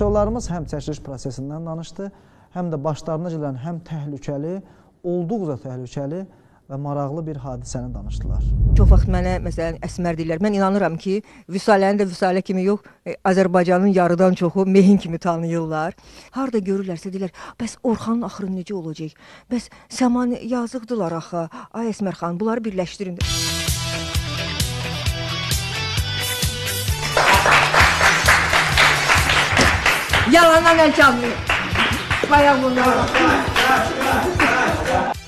Aktyorlarımız həm çəkiliş prosesindən danışdı, həm də başlarına gələn həm təhlükəli, olduqca təhlükəli və maraqlı bir hadisəni danışdılar. Çox vaxt mənə məsələn Əsmər deyirlər. Mən inanıram ki, Vüsaləni də Vüsalə kimi yox, e, Azərbaycanın yarıdan çoxu Mehin kimi tanıyırlar. Harda görürlərsə deyirlər, bəs Orxanın axırı necə olacaq? Bəs Səman yazıqdılar axı. Ay Əsmər xan, bunları birləşdirin. Yalandan əl çalmıyor. Bayaq bunlar.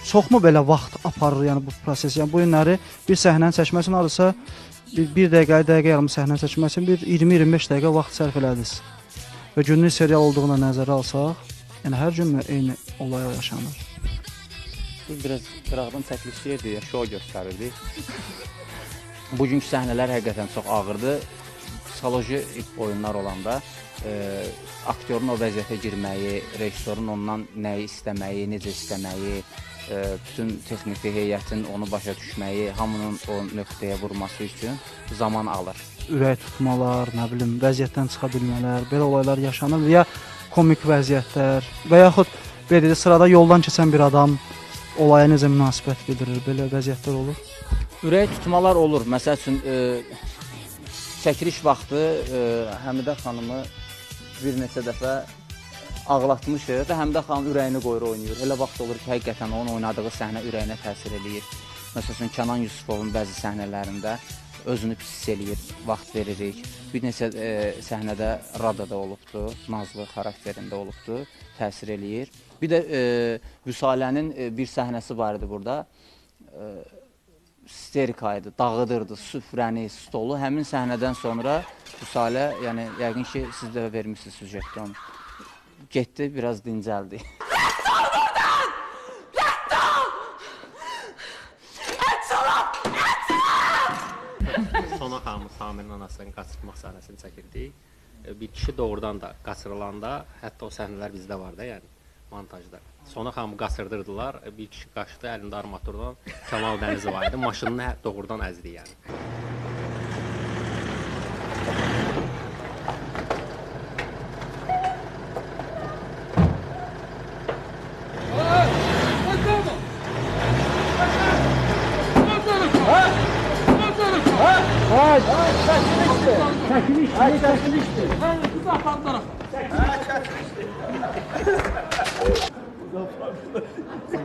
Çoxmu belə vaxt aparır, yəni bu proses? Yəni bu günləri bir səhnəni çəkmək üçün hardasa bir, bir dəqiqə, dəqiqə yarım səhnə çəkmək üçün bir 20-25 dəqiqə vaxt sərf elədiniz. Və günlük serial olduğuna nəzərə alsaq, yəni hər gün eyni olay yaşanır. Biz biraz qıraqdan çəkiliş yerdi, şou göstərirdik. Bugünkü səhnələr həqiqətən çox ağırdı. Psixoloji oyunlar olanda e, aktyorun o vəziyyətə girməyi, rejissorun ondan nəyi istəməyi, necə istəməyi, e, bütün texniki heyətin onu başa düşməyi, hamının o nöqtəyə vurması üçün zaman alır. Ürək tutmalar, nə bilim, vəziyyətdən çıxa bilmələr, belə olaylar yaşanır ya komik vəziyyətlər və yaxud belə də sırada yoldan keçən bir adam olaya necə münasibət bildirir, belə vəziyyətlər olur. Ürək tutmalar olur. Məsəl üçün e, çəkiliş vaxtı e, Həmidə xanımı bir neçə dəfə ağlatmışıq və Həmidə xanım ürəyini qoyur oynayır. Elə vaxt olur ki, həqiqətən onun oynadığı səhnə ürəyinə təsir eləyir. Məsələn, Kənan Yusufovun bəzi səhnələrində özünü pis hiss eləyir, vaxt veririk. Bir neçə e, səhnədə Rada da olubdu, Nazlı xarakterində olubdu, təsir eləyir. Bir də e, Vüsalənin e, bir səhnəsi var idi burada. E, sterika idi, dağıdırdı süfrəni, stolu. Həmin səhnədən sonra Vüsalə, yəni yəqin ki, siz də vermisiniz süjetdə onu. Getdi, biraz dincəldi. Sona xanımı Samirin anasının qaçırmaq səhnəsini çəkirdik. E, Bir kişi doğrudan da qaçırılanda, hətta o səhnələr bizdə var da, yəni montajda. Sona xanımı qaçırdırdılar. E, Bir kişi qaçdı, əlində armaturdan Kamal Dənizi var idi. Maşınını hə- doğrudan əzdi yəni. Çəkilişdir. Ja.